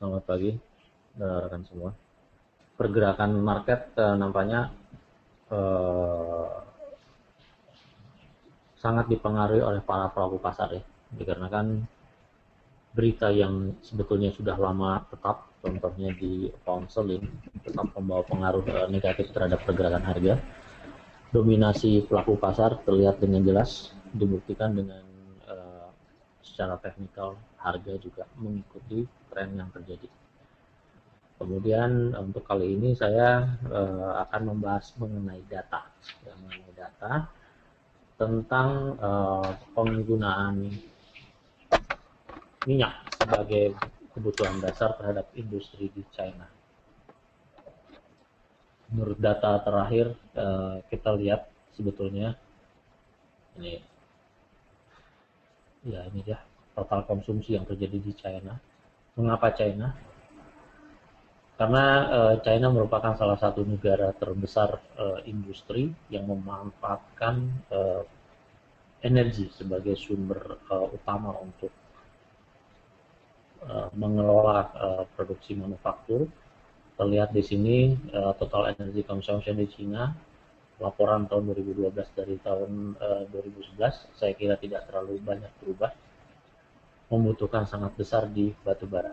Selamat pagi, uh, rekan semua. Pergerakan market uh, nampaknya uh, sangat dipengaruhi oleh para pelaku pasar ya, dikarenakan berita yang sebetulnya sudah lama tetap, contohnya di pound tetap membawa pengaruh uh, negatif terhadap pergerakan harga. Dominasi pelaku pasar terlihat dengan jelas, dibuktikan dengan secara teknikal harga juga mengikuti tren yang terjadi. Kemudian untuk kali ini saya uh, akan membahas mengenai data, ya, mengenai data tentang uh, penggunaan minyak sebagai kebutuhan dasar terhadap industri di China. Menurut data terakhir uh, kita lihat sebetulnya ini ya ini ya total konsumsi yang terjadi di China. Mengapa China? Karena uh, China merupakan salah satu negara terbesar uh, industri yang memanfaatkan uh, energi sebagai sumber uh, utama untuk uh, mengelola uh, produksi manufaktur. Terlihat di sini uh, total energy consumption di China laporan tahun 2012 dari tahun uh, 2011 saya kira tidak terlalu banyak berubah membutuhkan sangat besar di batu bara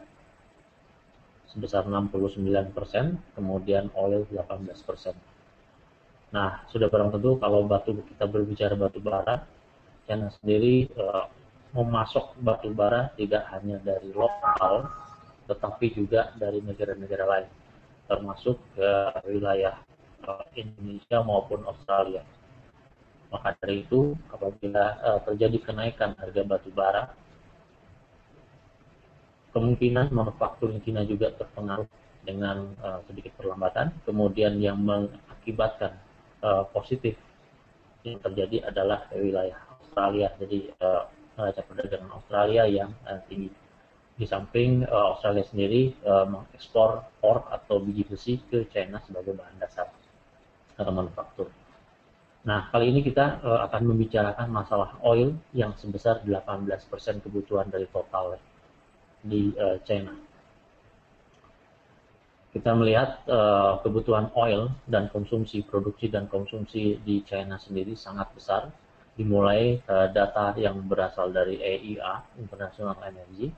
sebesar 69%, kemudian oil 18%. Nah, sudah barang tentu kalau batu kita berbicara batu bara, China sendiri uh, memasok batu bara tidak hanya dari lokal, tetapi juga dari negara-negara lain, termasuk ke wilayah uh, Indonesia maupun Australia. Maka dari itu, apabila uh, terjadi kenaikan harga batu bara, kemungkinan manufaktur Cina juga terpengaruh dengan uh, sedikit perlambatan. Kemudian yang mengakibatkan uh, positif yang terjadi adalah wilayah Australia. Jadi uh, perdagangan Australia yang uh, tinggi. Di samping uh, Australia sendiri uh, mengekspor ore atau biji besi ke China sebagai bahan dasar uh, manufaktur. Nah, kali ini kita uh, akan membicarakan masalah oil yang sebesar 18% kebutuhan dari total di uh, China. Kita melihat uh, kebutuhan oil dan konsumsi produksi dan konsumsi di China sendiri sangat besar, dimulai uh, data yang berasal dari EIA International Energy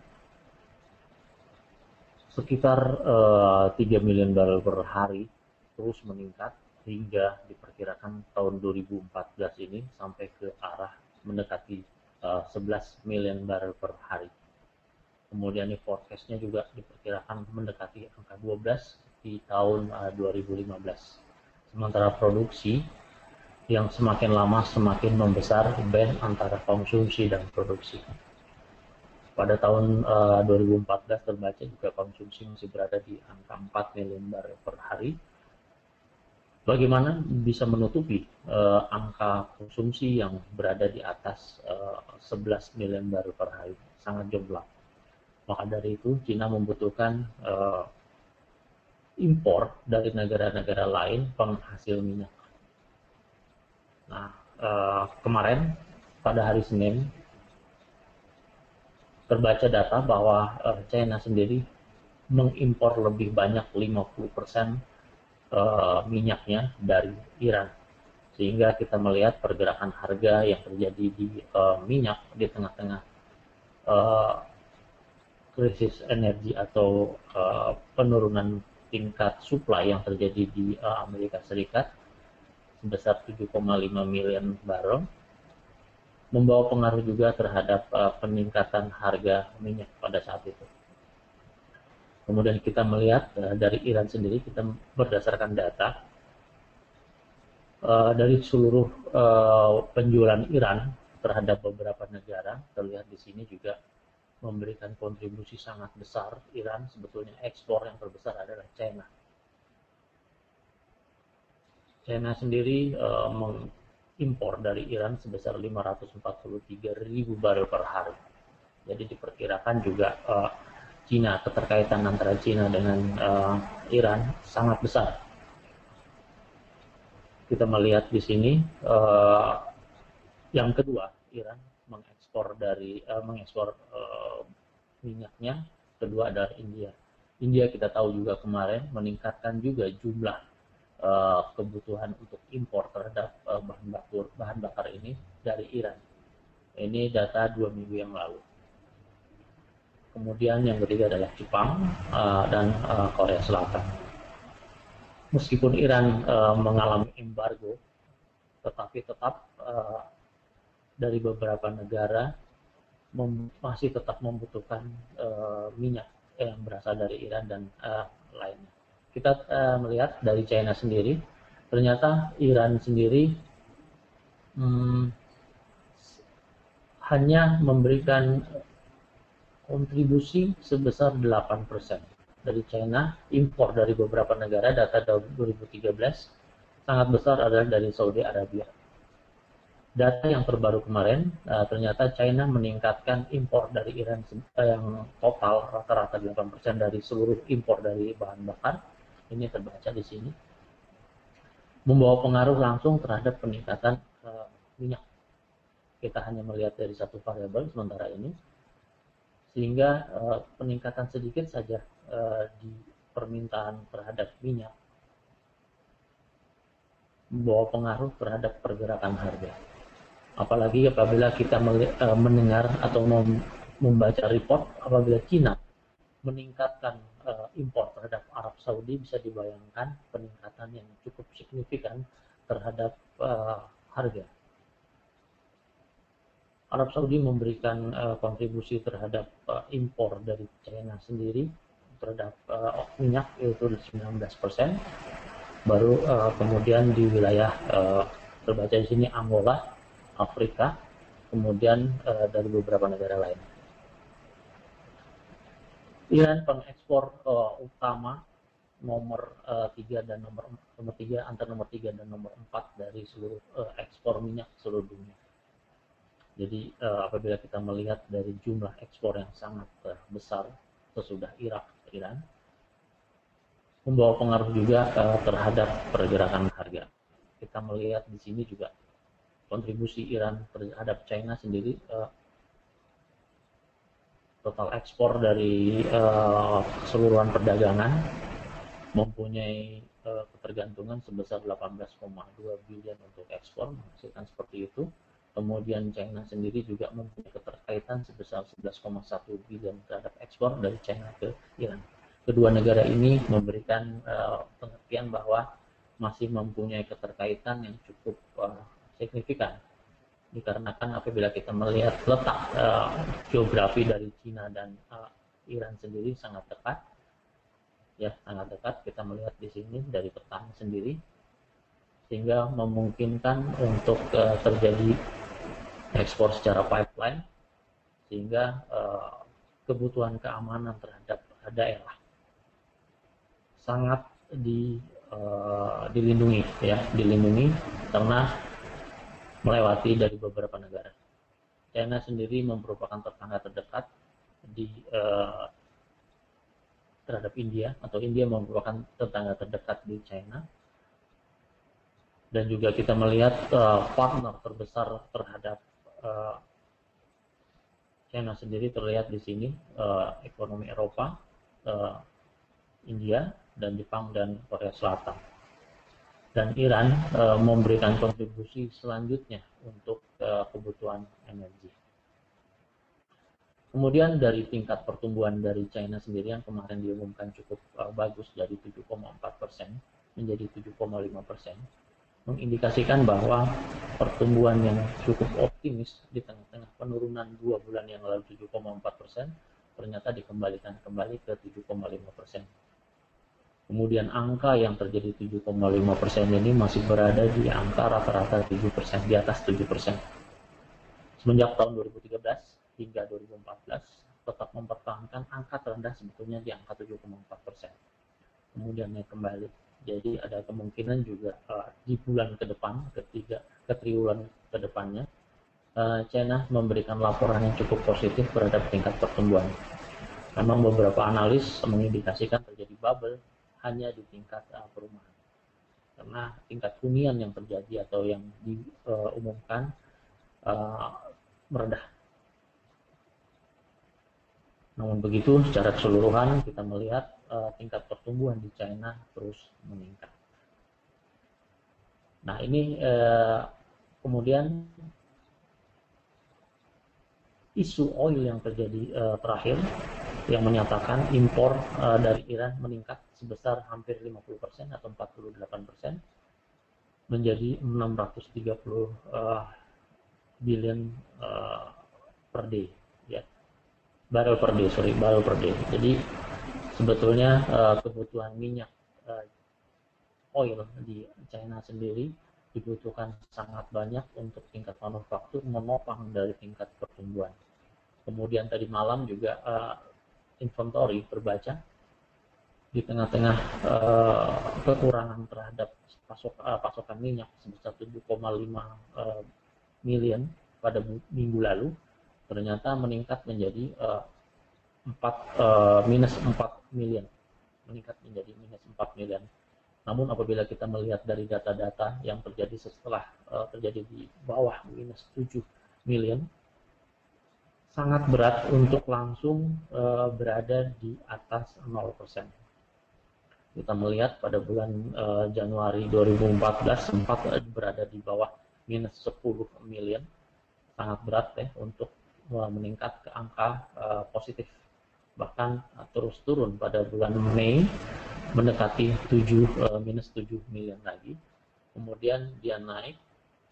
sekitar uh, 3 miliar barrel per hari terus meningkat hingga diperkirakan tahun 2014 ini sampai ke arah mendekati uh, 11 miliar barrel per hari kemudian nih forecastnya juga diperkirakan mendekati angka 12 di tahun uh, 2015 sementara produksi yang semakin lama semakin membesar band antara konsumsi dan produksi. Pada tahun uh, 2014 terbaca juga konsumsi masih berada di angka 4 miliar barrel per hari. Bagaimana bisa menutupi uh, angka konsumsi yang berada di atas uh, 11 miliar barrel per hari? Sangat jomplang maka dari itu Cina membutuhkan uh, impor dari negara-negara lain penghasil minyak. Nah, uh, kemarin pada hari Senin terbaca data bahwa uh, China sendiri mengimpor lebih banyak 50% uh, minyaknya dari Iran. Sehingga kita melihat pergerakan harga yang terjadi di uh, minyak di tengah-tengah uh, krisis energi atau uh, penurunan tingkat supply yang terjadi di uh, Amerika Serikat sebesar 7,5 miliar barrel membawa pengaruh juga terhadap uh, peningkatan harga minyak pada saat itu. Kemudian kita melihat uh, dari Iran sendiri kita berdasarkan data uh, dari seluruh uh, penjualan Iran terhadap beberapa negara terlihat di sini juga memberikan kontribusi sangat besar Iran sebetulnya ekspor yang terbesar adalah China. China sendiri uh, mengimpor dari Iran sebesar 543 ribu barel per hari. Jadi diperkirakan juga uh, Cina keterkaitan antara Cina dengan uh, Iran sangat besar. Kita melihat di sini uh, yang kedua Iran mengekspor dari uh, mengekspor uh, minyaknya kedua adalah India India kita tahu juga kemarin meningkatkan juga jumlah uh, kebutuhan untuk impor terhadap uh, bahan bakar bahan bakar ini dari Iran. Ini data dua minggu yang lalu. Kemudian yang ketiga adalah Jepang uh, dan uh, Korea Selatan. Meskipun Iran uh, mengalami embargo, tetapi tetap uh, dari beberapa negara masih tetap membutuhkan uh, minyak yang berasal dari Iran dan uh, lainnya. Kita uh, melihat dari China sendiri, ternyata Iran sendiri hmm, hanya memberikan kontribusi sebesar 8% dari China, impor dari beberapa negara, data 2013 sangat besar adalah dari Saudi Arabia data yang terbaru kemarin uh, ternyata China meningkatkan impor dari Iran uh, yang total rata-rata 8% dari seluruh impor dari bahan bakar. Ini terbaca di sini. Membawa pengaruh langsung terhadap peningkatan uh, minyak. Kita hanya melihat dari satu variabel sementara ini. Sehingga uh, peningkatan sedikit saja uh, di permintaan terhadap minyak. Membawa pengaruh terhadap pergerakan harga apalagi apabila kita eh, mendengar atau membaca report apabila Cina meningkatkan uh, impor terhadap Arab Saudi bisa dibayangkan peningkatan yang cukup signifikan terhadap uh, harga. Arab Saudi memberikan kontribusi terhadap impor dari China sendiri terhadap minyak yaitu 19%. Baru kemudian di wilayah terbaca di sini Angola Afrika, kemudian uh, dari beberapa negara lain. Iran pengekspor uh, utama nomor uh, dan nomor nomor tiga antara nomor tiga dan nomor empat dari seluruh uh, ekspor minyak seluruh dunia. Jadi uh, apabila kita melihat dari jumlah ekspor yang sangat uh, besar sesudah Irak Iran membawa pengaruh juga uh, terhadap pergerakan harga. Kita melihat di sini juga kontribusi Iran terhadap China sendiri uh, total ekspor dari uh, keseluruhan perdagangan mempunyai uh, ketergantungan sebesar 18,2 bilion untuk ekspor menghasilkan seperti itu. Kemudian China sendiri juga mempunyai keterkaitan sebesar 11,1 bilion terhadap ekspor dari China ke Iran. Kedua negara ini memberikan uh, pengertian bahwa masih mempunyai keterkaitan yang cukup uh, signifikan. Dikarenakan apabila kita melihat letak uh, geografi dari Cina dan uh, Iran sendiri sangat dekat ya sangat dekat. Kita melihat di sini dari petang sendiri sehingga memungkinkan untuk uh, terjadi ekspor secara pipeline sehingga uh, kebutuhan keamanan terhadap daerah sangat di, uh, dilindungi ya dilindungi karena melewati dari beberapa negara. China sendiri merupakan tetangga terdekat di uh, terhadap India atau India merupakan tetangga terdekat di China dan juga kita melihat uh, partner terbesar terhadap uh, China sendiri terlihat di sini uh, ekonomi Eropa, uh, India dan Jepang dan Korea Selatan dan Iran e, memberikan kontribusi selanjutnya untuk e, kebutuhan energi. Kemudian dari tingkat pertumbuhan dari China sendiri yang kemarin diumumkan cukup e, bagus dari 7,4 persen menjadi 7,5 persen, mengindikasikan bahwa pertumbuhan yang cukup optimis di tengah-tengah penurunan dua bulan yang lalu 7,4 persen ternyata dikembalikan kembali ke 7,5 persen Kemudian angka yang terjadi 7,5% ini masih berada di angka rata-rata 7%, di atas 7%. Semenjak tahun 2013 hingga 2014 tetap mempertahankan angka terendah sebetulnya di angka 7,4%. Kemudian naik kembali. Jadi ada kemungkinan juga uh, di bulan ke depan, ketiga, ke triwulan ke depannya, uh, China memberikan laporan yang cukup positif terhadap tingkat pertumbuhan. Memang beberapa analis mengindikasikan terjadi bubble hanya di tingkat uh, perumahan. Karena tingkat hunian yang terjadi atau yang diumumkan uh, meredah. Namun begitu, secara keseluruhan kita melihat uh, tingkat pertumbuhan di China terus meningkat. Nah ini uh, kemudian isu oil yang terjadi uh, terakhir yang menyatakan impor uh, dari Iran meningkat sebesar hampir 50% atau 48% menjadi 630 uh, billion uh, per day ya barrel per day sorry barrel per day jadi sebetulnya uh, kebutuhan minyak uh, oil di China sendiri dibutuhkan sangat banyak untuk tingkat manufaktur menopang dari tingkat pertumbuhan. Kemudian tadi malam juga uh, inventory terbaca di tengah-tengah uh, kekurangan terhadap pasok, uh, pasokan minyak sebesar 7,5 uh, million pada minggu lalu ternyata meningkat menjadi uh, 4 uh, minus 4 million meningkat menjadi minus 4 million namun apabila kita melihat dari data-data yang terjadi setelah uh, terjadi di bawah minus 7 million sangat berat untuk langsung uh, berada di atas 0%. Kita melihat pada bulan uh, Januari 2014 sempat berada di bawah minus 10 million. Sangat berat ya untuk meningkat ke angka uh, positif. Bahkan uh, terus turun pada bulan Mei mendekati 7 uh, minus 7 miliar lagi. Kemudian dia naik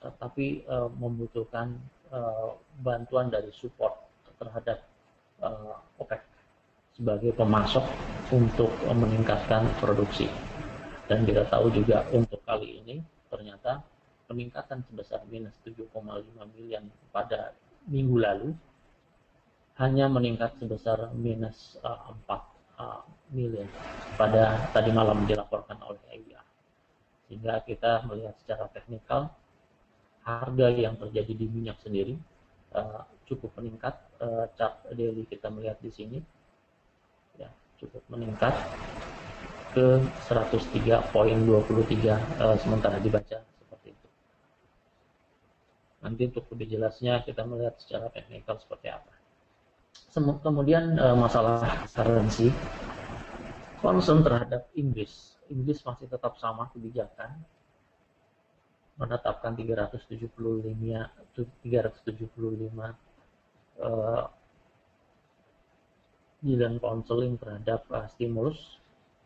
uh, tapi uh, membutuhkan uh, bantuan dari support terhadap uh, OPEC sebagai pemasok untuk meningkatkan produksi dan kita tahu juga untuk kali ini ternyata peningkatan sebesar minus 7,5 miliar pada minggu lalu hanya meningkat sebesar minus uh, 4 uh, miliar pada tadi malam dilaporkan oleh EIA. Sehingga kita melihat secara teknikal harga yang terjadi di minyak sendiri uh, cukup meningkat. Uh, chart daily kita melihat di sini cukup meningkat ke 103.23 uh, sementara dibaca seperti itu. Nanti untuk lebih jelasnya kita melihat secara teknikal seperti apa. Kemudian uh, masalah currency, concern terhadap Inggris. Inggris masih tetap sama kebijakan menetapkan 375 375 uh, bilan konseling terhadap uh, stimulus.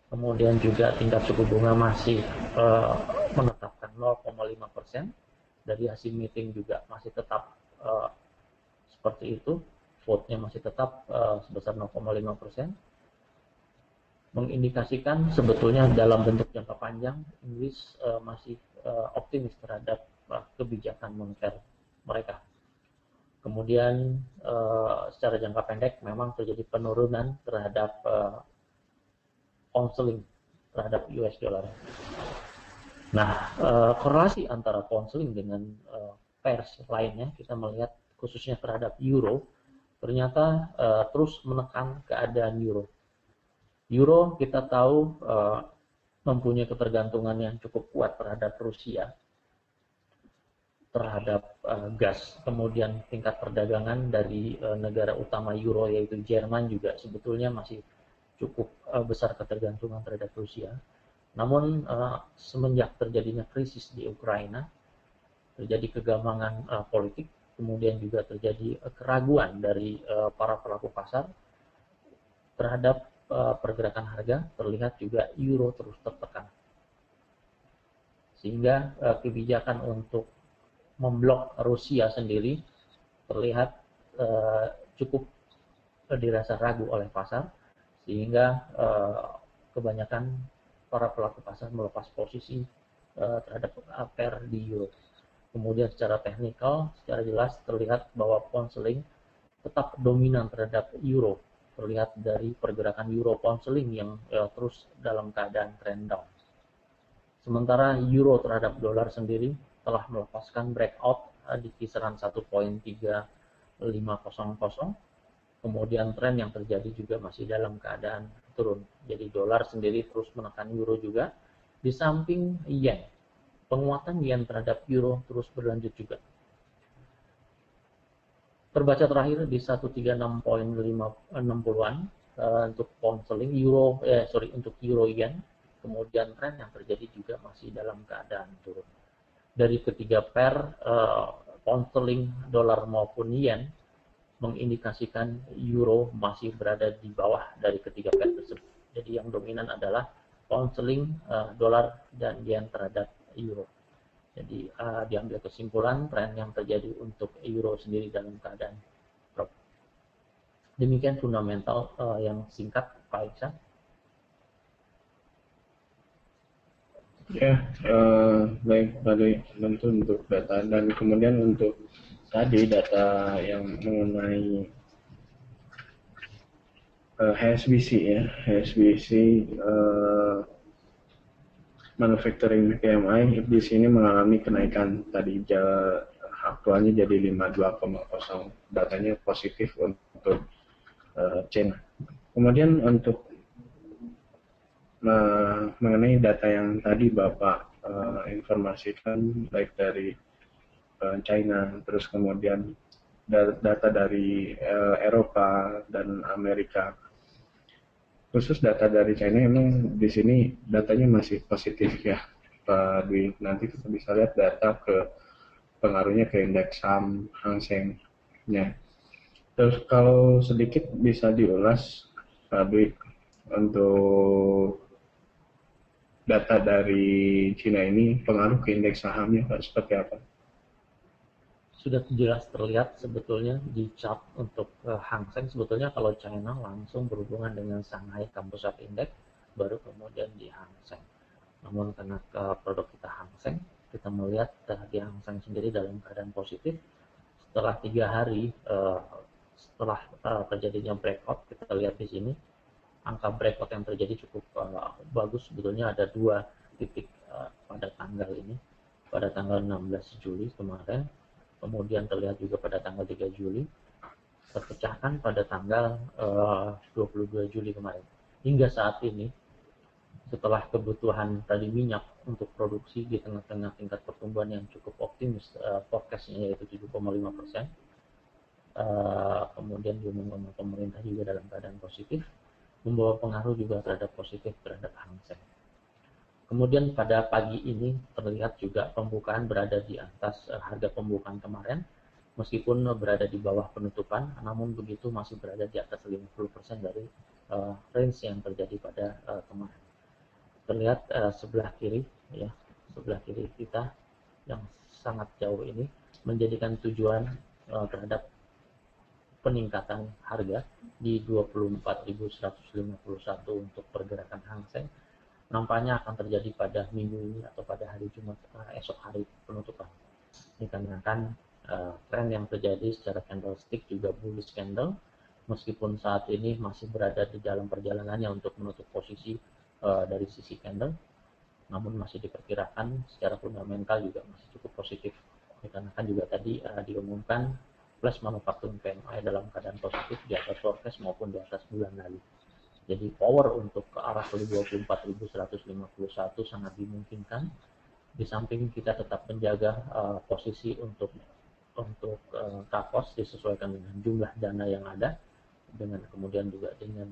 Kemudian juga tingkat suku bunga masih uh, menetapkan 0,5 persen. Dari hasil meeting juga masih tetap uh, seperti itu. Vote-nya masih tetap uh, sebesar 0,5 persen, mengindikasikan sebetulnya dalam bentuk jangka panjang Inggris uh, masih uh, optimis terhadap uh, kebijakan moneter mereka. Kemudian uh, secara jangka pendek memang terjadi penurunan terhadap uh, terhadap US dollar. Nah, uh, korelasi antara counseling dengan uh, pairs lainnya kita melihat khususnya terhadap euro ternyata terus menekan keadaan euro. Euro kita tahu mempunyai ketergantungan yang cukup kuat terhadap Rusia, terhadap uh, gas. Kemudian tingkat perdagangan dari uh, negara utama euro yaitu Jerman juga sebetulnya masih cukup uh, besar ketergantungan terhadap Rusia. Namun uh, semenjak terjadinya krisis di Ukraina, terjadi kegambangan uh, politik kemudian juga terjadi eh, keraguan dari uh, para pelaku pasar terhadap uh, pergerakan harga, terlihat juga euro terus tertekan. Sehingga uh, kebijakan untuk memblok Rusia sendiri terlihat uh, cukup dirasa ragu oleh pasar, sehingga uh, kebanyakan para pelaku pasar melepas posisi uh, terhadap pair di euro. Kemudian secara teknikal, secara jelas terlihat bahwa pound sterling tetap dominan terhadap euro. Terlihat dari pergerakan euro pound sterling yang ya, terus dalam keadaan trend down. Sementara euro terhadap dolar sendiri telah melepaskan breakout eh, di kisaran 1.3500. Kemudian tren yang terjadi juga masih dalam keadaan turun. Jadi dolar sendiri terus menekan euro juga. Di samping yen penguatan yen terhadap euro terus berlanjut juga. terbaca terakhir di 136.60-an uh, untuk pound sterling, euro, eh sorry untuk euro yen, kemudian tren yang terjadi juga masih dalam keadaan turun. Dari ketiga pair uh, pound sterling, dolar maupun yen mengindikasikan euro masih berada di bawah dari ketiga pair tersebut. Jadi yang dominan adalah pound sterling, uh, dolar dan yen terhadap euro. Jadi uh, diambil kesimpulan tren yang terjadi untuk euro sendiri dalam keadaan drop. Demikian fundamental uh, yang singkat, Pak Iksan. Ya, uh, baik, baik tentu untuk data dan kemudian untuk tadi data yang mengenai uh, HSBC ya, HSBC uh, manufacturing PMI di sini mengalami kenaikan tadi aktualnya jadi 52,0 datanya positif untuk uh, China. Kemudian untuk uh, mengenai data yang tadi Bapak uh, informasikan baik dari uh, China, terus kemudian data dari uh, Eropa dan Amerika. Khusus data dari China emang di sini datanya masih positif ya, Pak Dwi. Nanti kita bisa lihat data ke pengaruhnya ke indeks saham Hang Seng-nya. Terus kalau sedikit bisa diulas Pak Dwi untuk data dari Cina ini pengaruh ke indeks sahamnya Pak seperti apa? sudah jelas terlihat sebetulnya di chart untuk uh, Hang Seng sebetulnya kalau China langsung berhubungan dengan Shanghai Composite Index baru kemudian di Hang Seng. Namun karena uh, produk kita Hang Seng kita melihat uh, di Hang Seng sendiri dalam keadaan positif setelah tiga hari uh, setelah terjadinya breakout kita lihat di sini angka breakout yang terjadi cukup uh, bagus sebetulnya ada dua titik uh, pada tanggal ini pada tanggal 16 Juli kemarin kemudian terlihat juga pada tanggal 3 Juli, terpecahkan pada tanggal eh, uh, 22 Juli kemarin. Hingga saat ini, setelah kebutuhan tadi minyak untuk produksi di tengah-tengah tingkat pertumbuhan yang cukup optimis, uh, forecastnya yaitu 7,5 persen, uh, kemudian diumumkan pemerintah juga dalam keadaan positif, membawa pengaruh juga terhadap positif terhadap Hang Seng. Kemudian pada pagi ini terlihat juga pembukaan berada di atas uh, harga pembukaan kemarin, meskipun berada di bawah penutupan, namun begitu masih berada di atas 50% dari uh, range yang terjadi pada uh, kemarin. Terlihat uh, sebelah kiri, ya, sebelah kiri kita yang sangat jauh ini menjadikan tujuan uh, terhadap peningkatan harga di 24.151 untuk pergerakan Hang Seng nampaknya akan terjadi pada minggu ini atau pada hari Jumat uh, esok hari penutupan. Dikarenakan uh, tren yang terjadi secara candlestick juga bullish candle, meskipun saat ini masih berada di dalam perjalanannya untuk menutup posisi uh, dari sisi candle, namun masih diperkirakan secara fundamental juga masih cukup positif. Dikarenakan juga tadi uh, diumumkan plus manufaktur PMI dalam keadaan positif di atas forecast maupun di atas bulan lalu. Jadi power untuk ke arah 24.151 sangat dimungkinkan. Di samping kita tetap menjaga uh, posisi untuk untuk uh, kapos disesuaikan dengan jumlah dana yang ada, dengan kemudian juga dengan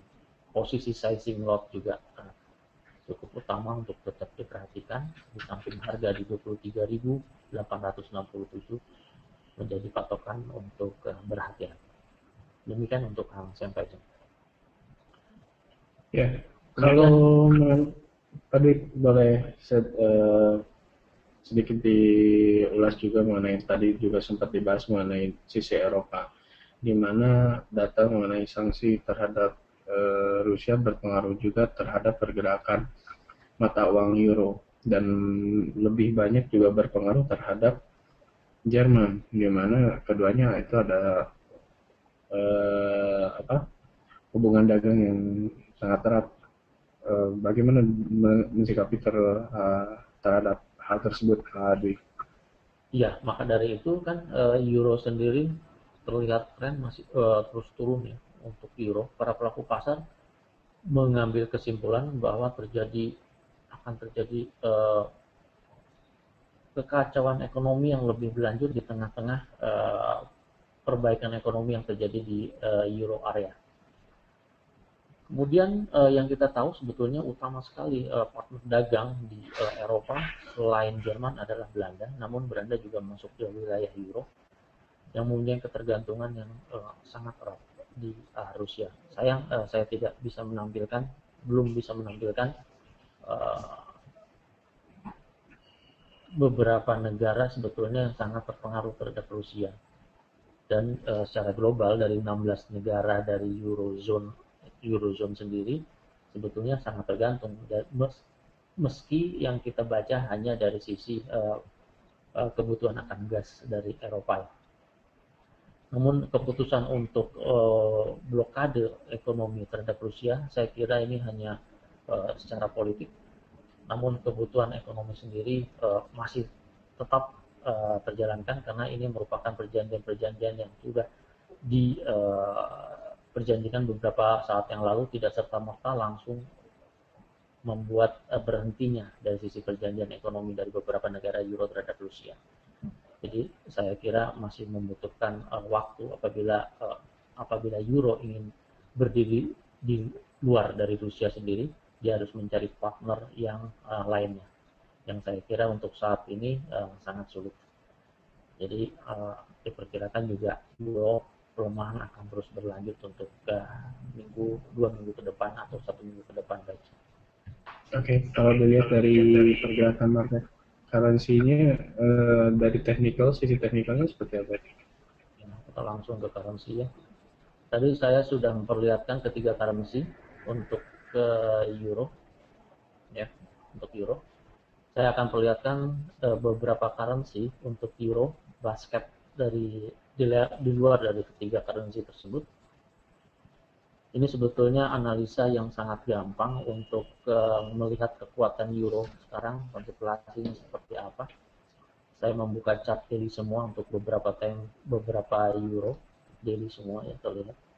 posisi sizing lot juga uh, cukup utama untuk tetap diperhatikan. Di samping harga di 23.867 menjadi patokan untuk uh, berhati-hati. Demikian untuk hal sampai. Ya, kalau tadi boleh set, uh, sedikit diulas juga mengenai tadi juga sempat dibahas mengenai sisi Eropa, di mana data mengenai sanksi terhadap uh, Rusia berpengaruh juga terhadap pergerakan mata uang euro dan lebih banyak juga berpengaruh terhadap Jerman, di mana keduanya itu ada uh, apa hubungan dagang yang sangat erat. Uh, bagaimana mensikapi ter, uh, terhadap hal tersebut, Dwi? Iya, maka dari itu kan uh, euro sendiri terlihat tren masih uh, terus turun ya untuk euro. Para pelaku pasar mengambil kesimpulan bahwa terjadi akan terjadi uh, kekacauan ekonomi yang lebih berlanjut di tengah-tengah uh, perbaikan ekonomi yang terjadi di uh, euro area. Kemudian uh, yang kita tahu sebetulnya utama sekali partner dagang di Eropa selain Jerman adalah Belanda, namun Belanda juga masuk ke wilayah euro yang mempunyai ketergantungan yang sangat erat di Rusia. Sayang saya tidak bisa menampilkan, belum bisa menampilkan beberapa negara sebetulnya yang sangat terpengaruh terhadap Rusia. Dan uh, secara global dari 16 negara dari Eurozone Eurozone sendiri sebetulnya sangat tergantung meski yang kita baca hanya dari sisi uh, uh, kebutuhan akan gas dari Eropa. Namun keputusan untuk uh, blokade ekonomi terhadap Rusia, saya kira ini hanya uh, secara politik. Namun kebutuhan ekonomi sendiri uh, masih tetap uh, terjalankan karena ini merupakan perjanjian-perjanjian yang sudah di uh, perjanjian beberapa saat yang lalu tidak serta-merta langsung membuat uh, berhentinya dari sisi perjanjian ekonomi dari beberapa negara Euro terhadap Rusia. Jadi saya kira masih membutuhkan uh, waktu apabila uh, apabila Euro ingin berdiri di luar dari Rusia sendiri, dia harus mencari partner yang uh, lainnya. Yang saya kira untuk saat ini uh, sangat sulit. Jadi uh, diperkirakan juga Euro pelemahan akan terus berlanjut untuk ke minggu dua minggu ke depan atau satu minggu ke depan baik. Oke, okay, kalau dilihat dari pergerakan market currency-nya uh, dari technical sisi teknikalnya seperti apa? Ya, kita langsung ke currency ya. Tadi saya sudah memperlihatkan ketiga currency untuk ke euro, ya untuk euro. Saya akan perlihatkan uh, beberapa currency untuk euro basket dari di, luar dari ketiga currency tersebut. Ini sebetulnya analisa yang sangat gampang untuk uh, melihat kekuatan euro sekarang, kontemplasinya seperti apa. Saya membuka chart daily semua untuk beberapa time, beberapa euro daily semua ya terlihat.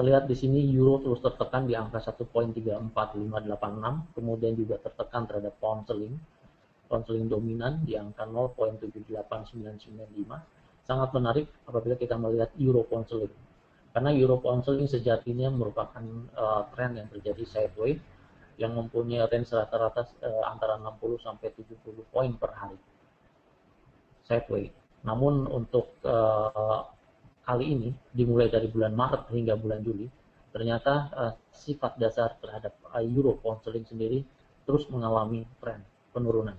Terlihat di sini euro terus tertekan di angka 1.34586, kemudian juga tertekan terhadap pound sterling. Konseling dominan di angka 0.78995 sangat menarik apabila kita melihat euro konseling karena euro konseling sejatinya merupakan uh, tren yang terjadi sideways yang mempunyai range rata-rata uh, antara 60 sampai 70 poin per hari. Sideways. Namun untuk uh, kali ini dimulai dari bulan Maret hingga bulan Juli ternyata uh, sifat dasar terhadap uh, euro konseling sendiri terus mengalami tren penurunan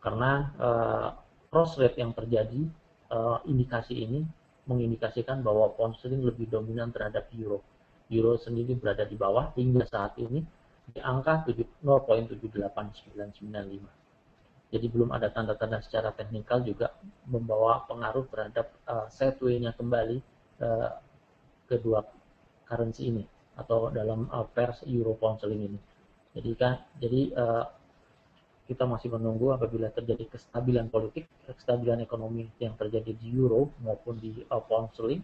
karena uh, cross rate yang terjadi uh, indikasi ini mengindikasikan bahwa pound lebih dominan terhadap euro. Euro sendiri berada di bawah hingga saat ini di angka 0.78995. Jadi belum ada tanda-tanda secara teknikal juga membawa pengaruh terhadap uh, setway-nya kembali uh, kedua currency ini atau dalam uh, pers euro pound sterling ini. Jadi kan jadi uh, kita masih menunggu apabila terjadi kestabilan politik, kestabilan ekonomi yang terjadi di euro maupun di uh, pound sterling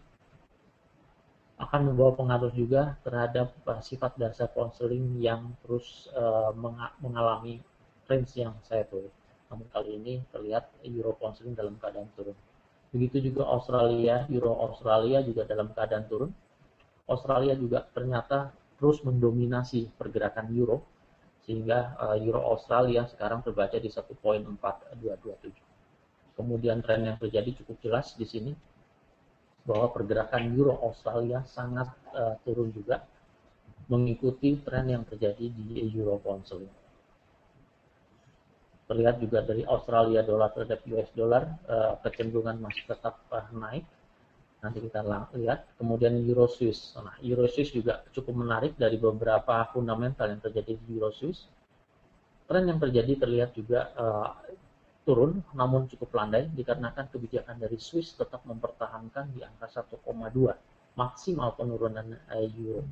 akan membawa pengaruh juga terhadap uh, sifat dasar pound sterling yang terus uh, mengalami range yang saya tulis. Namun kali ini terlihat euro pound dalam keadaan turun. Begitu juga Australia, euro Australia juga dalam keadaan turun. Australia juga ternyata terus mendominasi pergerakan euro sehingga uh, euro Australia sekarang terbaca di 1.4227. Kemudian tren yang terjadi cukup jelas di sini bahwa pergerakan euro Australia sangat uh, turun juga mengikuti tren yang terjadi di euro pound Terlihat juga dari Australia dolar terhadap US dollar uh, kecenderungan masih tetap uh, naik nanti kita lihat. Kemudian Euro Swiss. Nah, Euro Swiss juga cukup menarik dari beberapa fundamental yang terjadi di Euro Swiss. Tren yang terjadi terlihat juga uh, turun, namun cukup landai dikarenakan kebijakan dari Swiss tetap mempertahankan di angka 1,2 maksimal penurunan euro.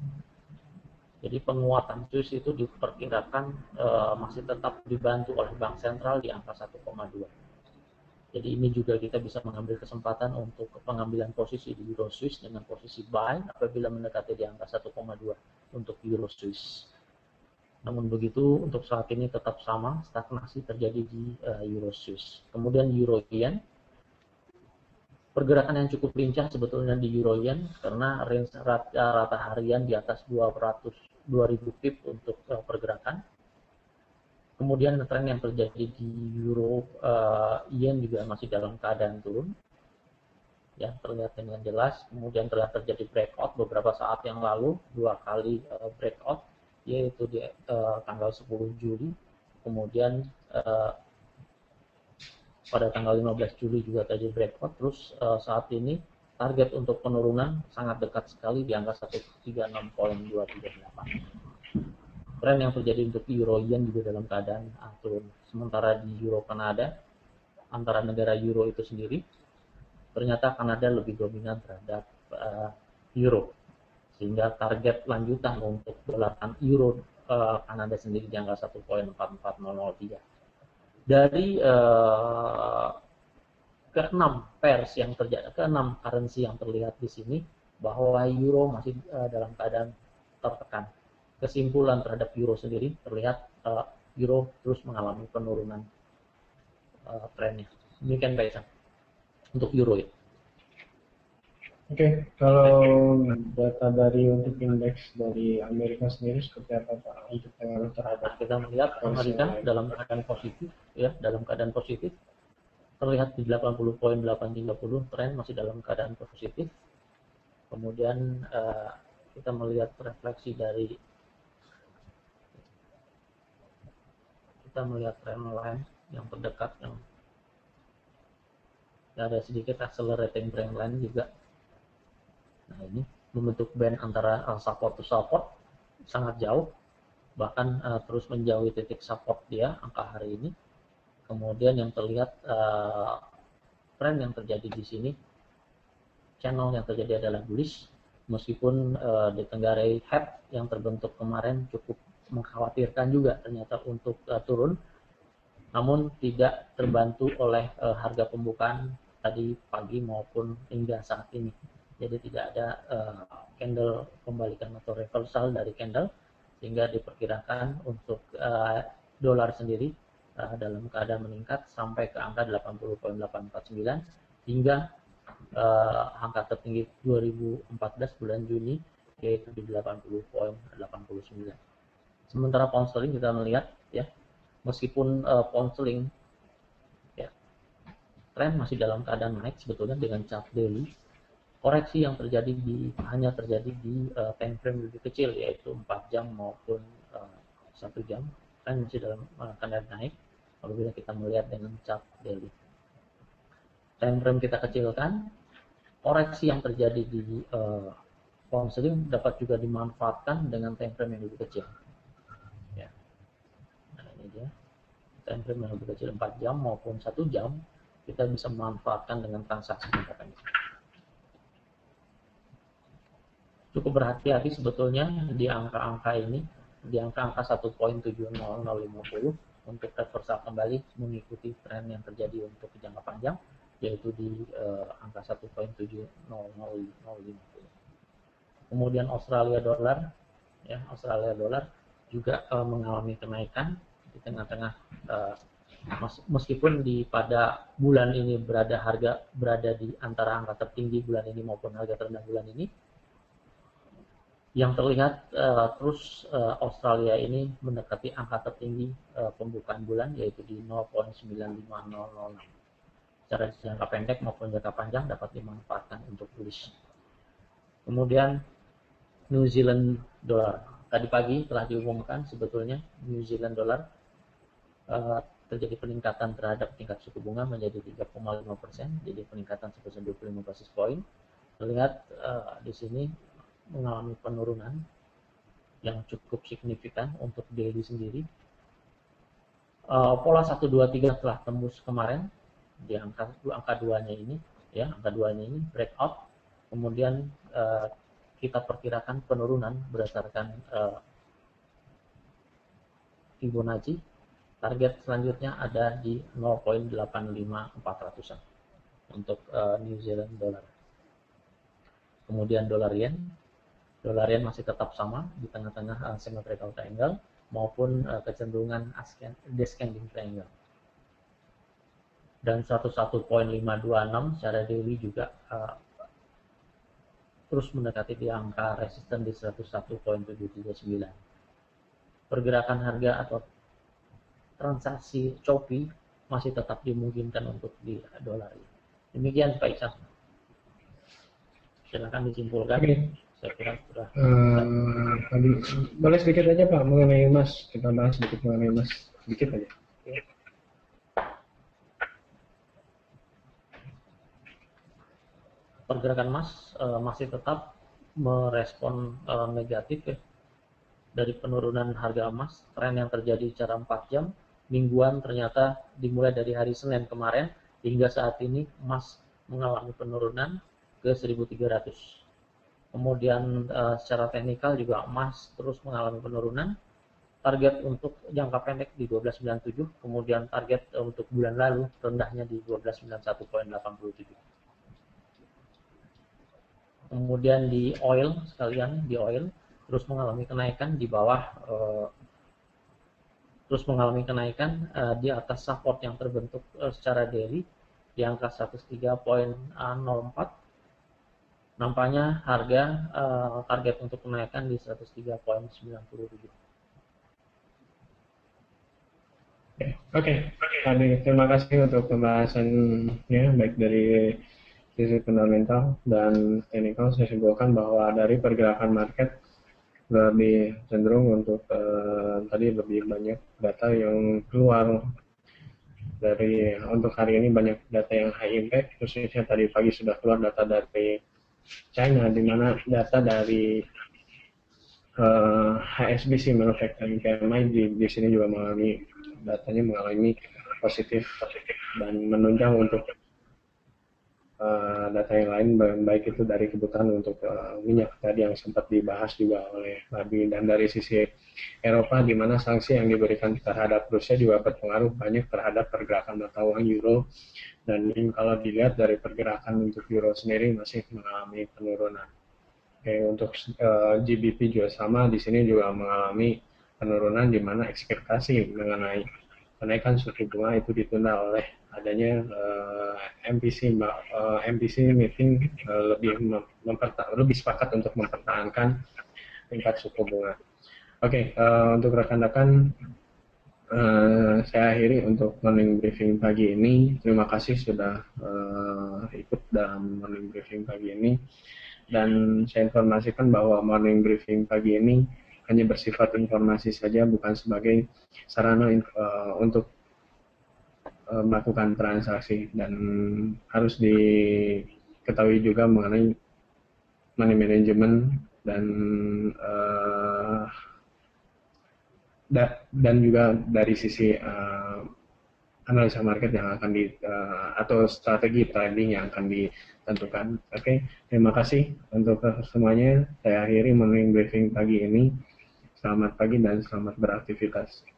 Jadi penguatan Swiss itu diperkirakan uh, masih tetap dibantu oleh bank sentral di angka 1,2. Jadi ini juga kita bisa mengambil kesempatan untuk pengambilan posisi di Euro Swiss dengan posisi buy apabila mendekati di angka 1,2 untuk Euro Swiss. Namun begitu untuk saat ini tetap sama, stagnasi terjadi di uh, Euro Swiss. Kemudian Euro Yen, pergerakan yang cukup lincah sebetulnya di Euro Yen karena range rata, rata harian di atas 200 2000 pip untuk uh, pergerakan. Kemudian tren yang terjadi di Euro uh, Yen juga masih dalam keadaan turun. Ya, terlihat dengan jelas. Kemudian telah terjadi breakout beberapa saat yang lalu, dua kali uh, breakout yaitu di uh, tanggal 10 Juli. Kemudian pada tanggal 15 Juli juga tadi breakout. Terus uh, saat ini target untuk penurunan sangat dekat sekali di angka 136.238. Tren yang terjadi untuk euro yen juga dalam keadaan turun. Sementara di euro Kanada, antara negara euro itu sendiri, ternyata Kanada lebih dominan terhadap uh, euro sehingga target lanjutan untuk dolar euro uh, Kanada sendiri di angka 1.44003. Dari uh, keenam pairs yang terjadi, keenam currency yang terlihat di sini bahwa euro masih uh, dalam keadaan tertekan. Kesimpulan terhadap euro sendiri terlihat uh, euro terus mengalami penurunan uh, trennya. Demikian baik untuk euro itu. Oke, okay, kalau data dari untuk indeks dari Amerika sendiri seperti apa Pak? Untuk pengaruh terhadap kita melihat Amerika dalam keadaan positif ya dalam keadaan positif. Terlihat di 80.830 tren masih dalam keadaan positif. Kemudian uh, kita melihat refleksi dari kita melihat tren lain yang terdekat yang ada sedikit accelerating trend line juga Nah ini membentuk band antara uh, support to support sangat jauh, bahkan uh, terus menjauhi titik support dia angka hari ini. Kemudian yang terlihat uh, tren yang terjadi di sini, channel yang terjadi adalah bullish, meskipun uh, ditenggarai head yang terbentuk kemarin cukup mengkhawatirkan juga ternyata untuk uh, turun, namun tidak terbantu oleh uh, harga pembukaan tadi pagi maupun hingga saat ini jadi tidak ada uh, candle pembalikan atau reversal dari candle sehingga diperkirakan untuk uh, dolar sendiri uh, dalam keadaan meningkat sampai ke angka 80.849 hingga uh, angka tertinggi 2014 bulan Juni yaitu di 80.89. Sementara pound sterling kita melihat ya meskipun uh, pound sterling ya tren masih dalam keadaan naik sebetulnya dengan chart daily koreksi yang terjadi di hanya terjadi di uh, time frame lebih kecil yaitu 4 jam maupun uh, satu jam. Kan masih dalam uh, keadaan naik. Apabila kita melihat dengan chart daily. Time frame kita kecilkan. Koreksi yang terjadi di uh, pound sterling dapat juga dimanfaatkan dengan time frame yang lebih kecil. Ya. Nah ini dia. Time frame yang lebih kecil 4 jam maupun satu jam kita bisa memanfaatkan dengan transaksi jangka pendek cukup berhati-hati sebetulnya di angka-angka ini di angka-angka 1.70050 untuk reversal kembali mengikuti tren yang terjadi untuk jangka panjang yaitu di uh, angka 1.70050. Kemudian Australia dolar ya Australia dolar juga uh, mengalami kenaikan di tengah-tengah uh, meskipun di pada bulan ini berada harga berada di antara angka tertinggi bulan ini maupun harga terendah bulan ini yang terlihat uh, terus uh, Australia ini mendekati angka tertinggi uh, pembukaan bulan yaitu di 0.95006. Secara jangka pendek maupun jangka panjang dapat dimanfaatkan untuk bullish. Kemudian New Zealand dollar. Tadi pagi telah diumumkan sebetulnya New Zealand dollar uh, terjadi peningkatan terhadap tingkat suku bunga menjadi 3,5 persen, jadi peningkatan sebesar 25 basis point. Terlihat uh, di sini mengalami penurunan yang cukup signifikan untuk daily sendiri. Uh, pola 1 2 3 telah tembus kemarin di angka angka duanya ini ya, angka duanya ini breakout. Kemudian uh, kita perkirakan penurunan berdasarkan uh, Fibonacci. Target selanjutnya ada di 0.85400 untuk uh, New Zealand dollar. Kemudian dolar yen Dolar yen masih tetap sama di tengah-tengah uh, symmetrical triangle maupun uh, kecenderungan descending triangle. Dan 11.526 secara daily juga uh, terus mendekati di angka resisten di 101.739. Pergerakan harga atau transaksi Shopee masih tetap dimungkinkan untuk di dolari. Demikian Pak Isan. Silakan disimpulkan. Okay. Saya kira sudah. Uh, boleh sedikit aja Pak mengenai emas. Kita bahas sedikit mengenai emas. Sedikit aja. Pergerakan emas uh, masih tetap merespon uh, negatif ya dari penurunan harga emas. Tren yang terjadi secara 4 jam mingguan ternyata dimulai dari hari Senin kemarin hingga saat ini emas mengalami penurunan ke 1300. Kemudian uh, secara teknikal juga emas terus mengalami penurunan. Target untuk jangka pendek di 1297, kemudian target untuk bulan lalu rendahnya di 1291.87. Kemudian di oil sekalian di oil terus mengalami kenaikan di bawah uh, terus mengalami kenaikan uh, di atas support yang terbentuk uh, secara daily di angka 103.04 nampaknya harga uh, target untuk kenaikan di 103.97 Oke, okay. terima kasih untuk pembahasannya baik dari sisi fundamental dan teknikal. Saya simpulkan bahwa dari pergerakan market lebih cenderung untuk uh, tadi lebih banyak data yang keluar dari untuk hari ini banyak data yang high impact khususnya tadi pagi sudah keluar data dari China di mana data dari uh, eh, HSBC Manufacturing PMI di, di sini juga mengalami datanya mengalami positif dan menunjang untuk uh, data yang lain baik itu dari kebutuhan untuk uh, minyak tadi yang sempat dibahas juga oleh Nabi. Dan dari sisi Eropa di mana sanksi yang diberikan terhadap Rusia juga berpengaruh banyak terhadap pergerakan mata uang euro dan kalau dilihat dari pergerakan untuk euro sendiri masih mengalami penurunan. Oke, untuk uh, GBP juga sama di sini juga mengalami penurunan di mana ekspektasi mengenai kenaikan suku bunga itu ditunda oleh adanya uh, eh, MPC uh, eh, MPC meeting uh, lebih lebih sepakat untuk mempertahankan tingkat suku bunga. Oke, okay, untuk rekan-rekan uh, saya akhiri untuk morning briefing pagi ini. Terima kasih sudah uh, ikut dalam morning briefing pagi ini. Dan saya informasikan bahwa morning briefing pagi ini hanya bersifat informasi saja, bukan sebagai sarana uh, untuk uh, melakukan transaksi dan harus diketahui juga mengenai money management dan uh, da, dan juga dari sisi uh, analisa market yang akan di uh, atau strategi trading yang akan ditentukan. Oke, okay. terima kasih untuk semuanya. Saya akhiri morning briefing pagi ini. Selamat pagi dan selamat beraktivitas.